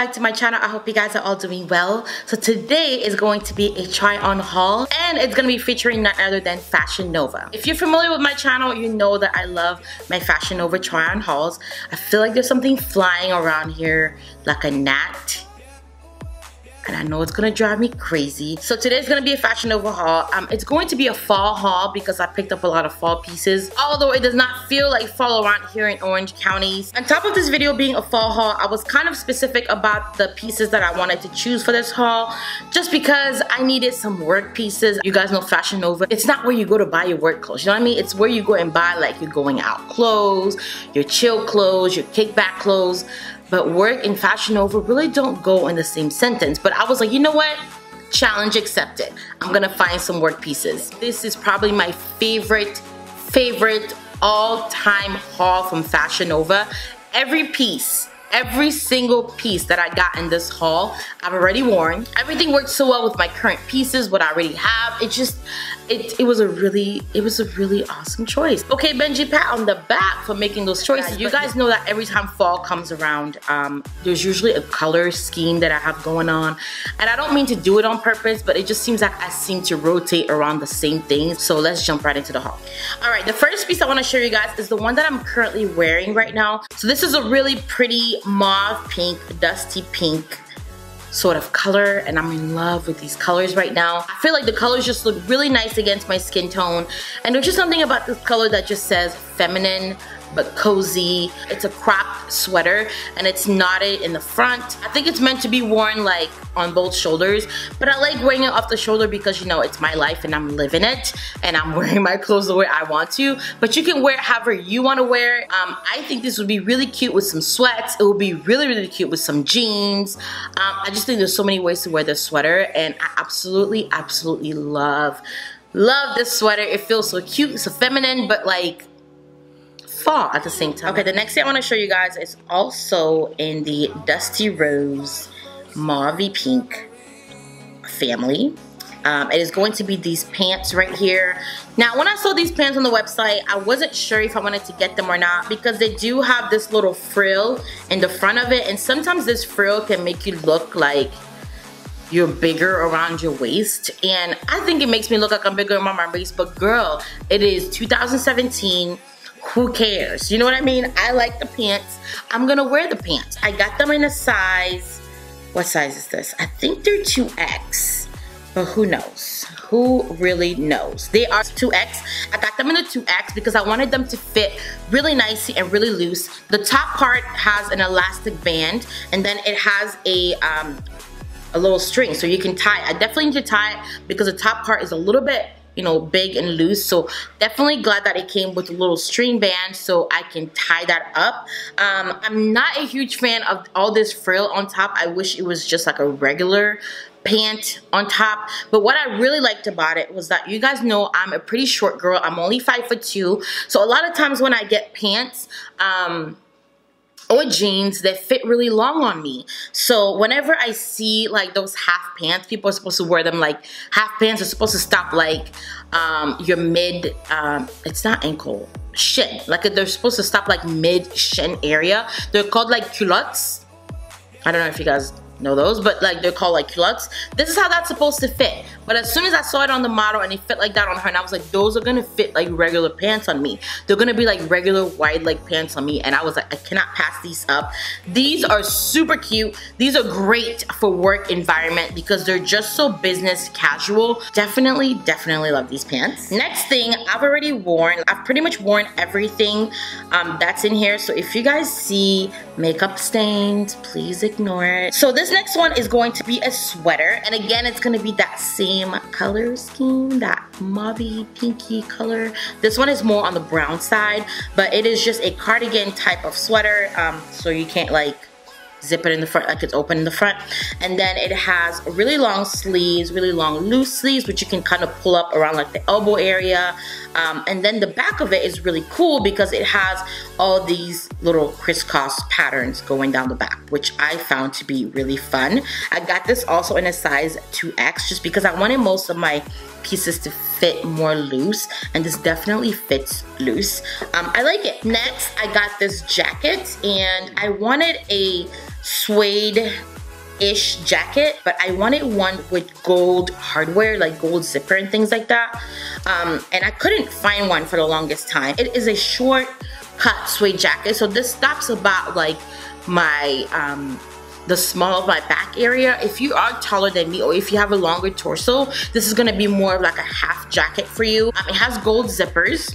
back to my channel. I hope you guys are all doing well. So today is going to be a try on haul and it's gonna be featuring none other than Fashion Nova. If you're familiar with my channel, you know that I love my Fashion Nova try on hauls. I feel like there's something flying around here like a gnat and I know it's gonna drive me crazy. So today's gonna be a Fashion Nova haul. Um, it's going to be a fall haul because I picked up a lot of fall pieces, although it does not feel like fall around here in Orange County. On top of this video being a fall haul, I was kind of specific about the pieces that I wanted to choose for this haul, just because I needed some work pieces. You guys know Fashion Nova, it's not where you go to buy your work clothes, you know what I mean? It's where you go and buy like your going out clothes, your chill clothes, your kickback clothes but work and Fashion Nova really don't go in the same sentence. But I was like, you know what? Challenge accepted. I'm gonna find some work pieces. This is probably my favorite, favorite all-time haul from Fashion Nova. Every piece every single piece that I got in this haul I've already worn everything worked so well with my current pieces what I already have it just it, it was a really it was a really awesome choice. Okay Benji pat on the back for making those choices. you guys know that every time fall comes around um, there's usually a color scheme that I have going on. And I don't mean to do it on purpose but it just seems like I seem to rotate around the same things. So let's jump right into the haul. Alright the first piece I want to show you guys is the one that I'm currently wearing right now. So this is a really pretty mauve pink dusty pink sort of color and I'm in love with these colors right now. I feel like the colors just look really nice against my skin tone and there's just something about this color that just says feminine but cozy. It's a cropped sweater and it's knotted in the front. I think it's meant to be worn like on both shoulders, but I like wearing it off the shoulder because you know, it's my life and I'm living it and I'm wearing my clothes the way I want to, but you can wear it however you want to wear it. Um, I think this would be really cute with some sweats. It would be really, really cute with some jeans. Um, I just think there's so many ways to wear this sweater and I absolutely, absolutely love love this sweater it feels so cute so feminine but like fall at the same time. Okay, the next thing I want to show you guys is also in the Dusty Rose Mauve Pink family. Um, it is going to be these pants right here. Now, when I saw these pants on the website, I wasn't sure if I wanted to get them or not because they do have this little frill in the front of it. And sometimes this frill can make you look like you're bigger around your waist. And I think it makes me look like I'm bigger around my waist. But girl, it is 2017 who cares? You know what I mean? I like the pants. I'm gonna wear the pants. I got them in a size, what size is this? I think they're 2X, but who knows? Who really knows? They are 2X. I got them in a 2X because I wanted them to fit really nicely and really loose. The top part has an elastic band and then it has a, um, a little string so you can tie I definitely need to tie it because the top part is a little bit you know, big and loose. So definitely glad that it came with a little string band so I can tie that up. Um, I'm not a huge fan of all this frill on top. I wish it was just like a regular pant on top but what I really liked about it was that you guys know I'm a pretty short girl I'm only five foot two so a lot of times when I get pants um or jeans that fit really long on me. So whenever I see like those half pants, people are supposed to wear them like half pants are supposed to stop like um, your mid, um, it's not ankle, shin. Like they're supposed to stop like mid shin area. They're called like culottes. I don't know if you guys know those, but like they're called like culottes. This is how that's supposed to fit. But as soon as I saw it on the model and it fit like that on her, and I was like, those are gonna fit like regular pants on me. They're gonna be like regular wide leg pants on me. And I was like, I cannot pass these up. These are super cute. These are great for work environment because they're just so business casual. Definitely, definitely love these pants. Next thing, I've already worn, I've pretty much worn everything um, that's in here. So if you guys see makeup stains, please ignore it. So this next one is going to be a sweater. And again, it's gonna be that same color scheme, that mauve pinky color. This one is more on the brown side, but it is just a cardigan type of sweater. Um, so you can't like zip it in the front like it's open in the front. And then it has really long sleeves really long loose sleeves which you can kind of pull up around like the elbow area. Um, and then the back of it is really cool because it has all these little crisscross patterns going down the back which I found to be really fun. I got this also in a size 2X just because I wanted most of my pieces to fit more loose and this definitely fits loose. Um, I like it. Next I got this jacket and I wanted a suede ish jacket, but I wanted one with gold hardware, like gold zipper and things like that. Um, and I couldn't find one for the longest time. It is a short cut suede jacket, so this stops about like my um, the small of my back area. If you are taller than me or if you have a longer torso, this is gonna be more of like a half jacket for you. Um, it has gold zippers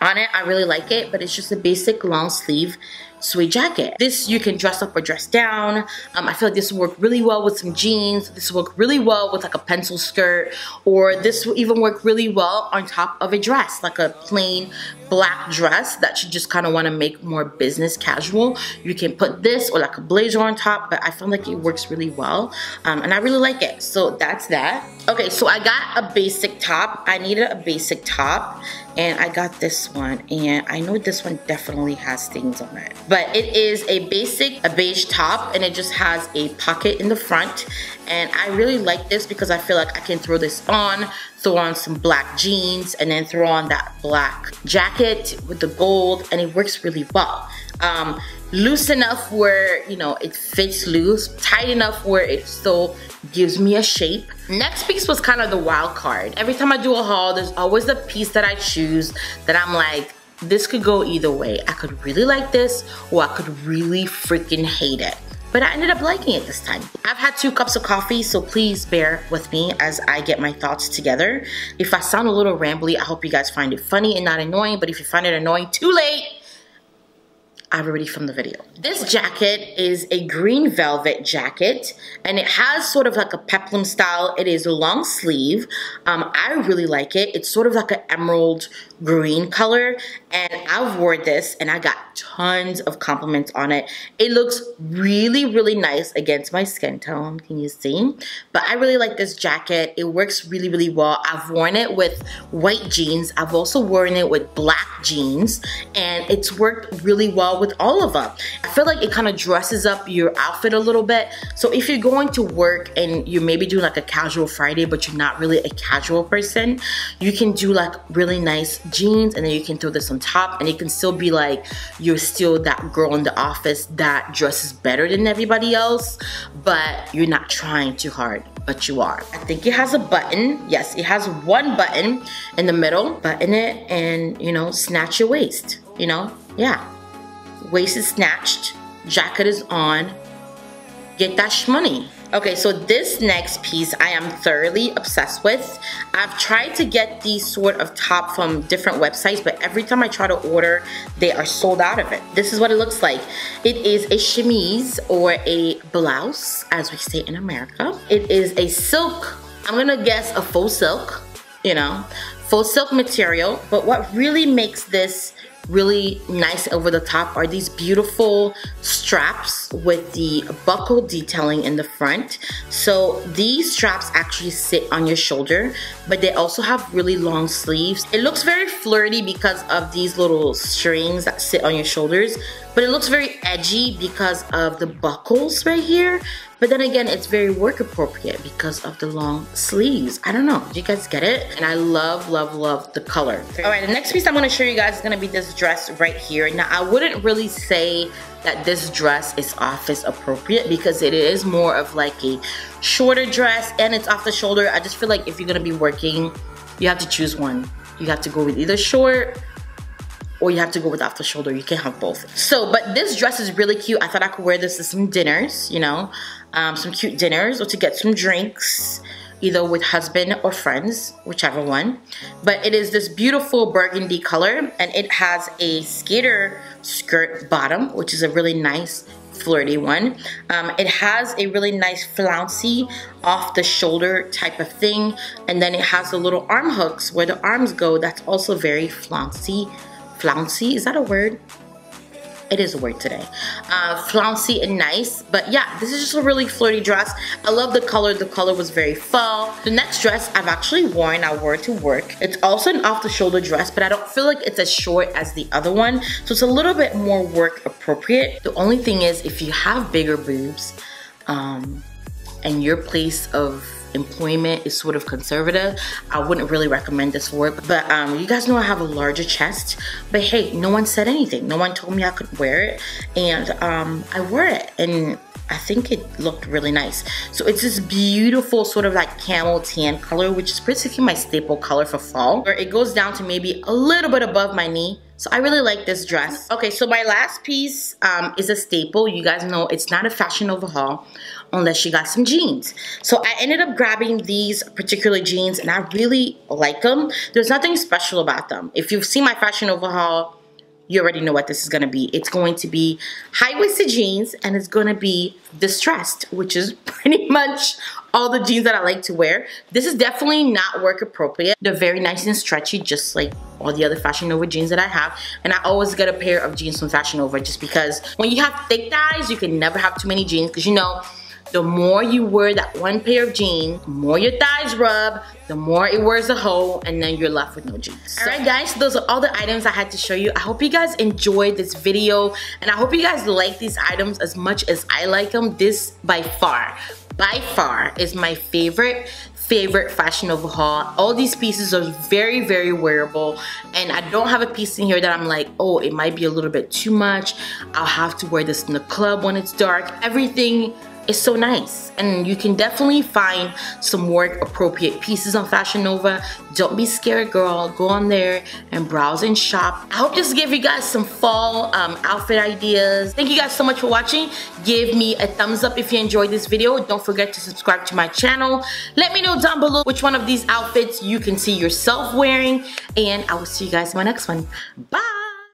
on it. I really like it, but it's just a basic long sleeve suede jacket. This you can dress up or dress down. Um, I feel like this will work really well with some jeans. This will work really well with like a pencil skirt or this will even work really well on top of a dress, like a plain black dress that you just kind of want to make more business casual. You can put this or like a blazer on top, but I feel like it works really well um, and I really like it. So that's that. Okay, so I got a basic top. I needed a basic top and I got this one and I know this one definitely has things on it but it is a basic a beige top and it just has a pocket in the front. And I really like this because I feel like I can throw this on throw on some black jeans and then throw on that black jacket with the gold and it works really well. Um, loose enough where you know it fits loose tight enough where it still gives me a shape. Next piece was kind of the wild card. Every time I do a haul there's always a piece that I choose that I'm like this could go either way I could really like this or I could really freaking hate it but I ended up liking it this time. I've had two cups of coffee, so please bear with me as I get my thoughts together. If I sound a little rambly, I hope you guys find it funny and not annoying, but if you find it annoying, too late. I've already filmed the video. This jacket is a green velvet jacket and it has sort of like a peplum style. It is a long sleeve. Um, I really like it. It's sort of like an emerald green color and I've wore this and I got tons of compliments on it. It looks really, really nice against my skin tone. Can you see? But I really like this jacket. It works really, really well. I've worn it with white jeans. I've also worn it with black jeans and it's worked really well with all of them. I feel like it kind of dresses up your outfit a little bit. So if you're going to work and you maybe do like a casual Friday but you're not really a casual person, you can do like really nice jeans and then you can throw this on top and it can still be like you're still that girl in the office that dresses better than everybody else but you're not trying too hard but you are. I think it has a button. Yes, it has one button in the middle. Button it and, you know, snatch your waist, you know? Yeah. Waist is snatched, jacket is on. Get that shmoney. Okay, so this next piece I am thoroughly obsessed with. I've tried to get these sort of top from different websites, but every time I try to order, they are sold out of it. This is what it looks like. It is a chemise or a blouse, as we say in America. It is a silk, I'm gonna guess a faux silk, you know, faux silk material, but what really makes this really nice over the top are these beautiful straps with the buckle detailing in the front. So these straps actually sit on your shoulder, but they also have really long sleeves. It looks very flirty because of these little strings that sit on your shoulders, but it looks very edgy because of the buckles right here. But then again, it's very work appropriate because of the long sleeves. I don't know, do you guys get it? And I love, love, love the color. All right, the next piece I'm gonna show you guys is gonna be this dress right here. Now, I wouldn't really say that this dress is office appropriate because it is more of like a shorter dress and it's off the shoulder. I just feel like if you're gonna be working, you have to choose one. You have to go with either short or you have to go with off the shoulder. You can't have both. So, but this dress is really cute. I thought I could wear this to some dinners, you know, um, some cute dinners or to get some drinks either with husband or friends, whichever one. But it is this beautiful burgundy color and it has a skater skirt bottom, which is a really nice flirty one. Um, it has a really nice flouncy off the shoulder type of thing. And then it has the little arm hooks where the arms go. That's also very flouncy flouncy. Is that a word? It is a word today. Uh, flouncy and nice. But yeah, this is just a really flirty dress. I love the color. The color was very fall. The next dress I've actually worn, I wore to work. It's also an off-the-shoulder dress, but I don't feel like it's as short as the other one. So it's a little bit more work appropriate. The only thing is if you have bigger boobs um, and your place of employment is sort of conservative, I wouldn't really recommend this work. But um, you guys know I have a larger chest, but hey, no one said anything. No one told me I could wear it, and um, I wore it, and I think it looked really nice. So it's this beautiful sort of like camel tan color, which is basically my staple color for fall, where it goes down to maybe a little bit above my knee. So I really like this dress. Okay, so my last piece um, is a staple. You guys know it's not a Fashion Nova haul unless you got some jeans. So I ended up grabbing these particular jeans and I really like them. There's nothing special about them. If you've seen my Fashion Nova haul, you already know what this is going to be. It's going to be high-waisted jeans and it's going to be distressed, which is pretty much all the jeans that I like to wear. This is definitely not work appropriate. They're very nice and stretchy, just like all the other Fashion Nova jeans that I have. And I always get a pair of jeans from Fashion Nova just because when you have thick thighs, you can never have too many jeans because you know, the more you wear that one pair of jeans, the more your thighs rub, the more it wears a hole, and then you're left with no jeans. Alright guys, so those are all the items I had to show you. I hope you guys enjoyed this video, and I hope you guys like these items as much as I like them. This, by far, by far, is my favorite favorite Fashion Nova haul. All these pieces are very, very wearable. And I don't have a piece in here that I'm like, oh, it might be a little bit too much. I'll have to wear this in the club when it's dark. Everything is so nice and you can definitely find some work appropriate pieces on Fashion Nova. Don't be scared girl, go on there and browse and shop. I hope this gave you guys some fall um, outfit ideas. Thank you guys so much for watching. Give me a thumbs up if you enjoyed this video. Don't forget to subscribe to my channel. Let me know down below which one of these outfits you can see yourself wearing and I will see you guys in my next one. Bye!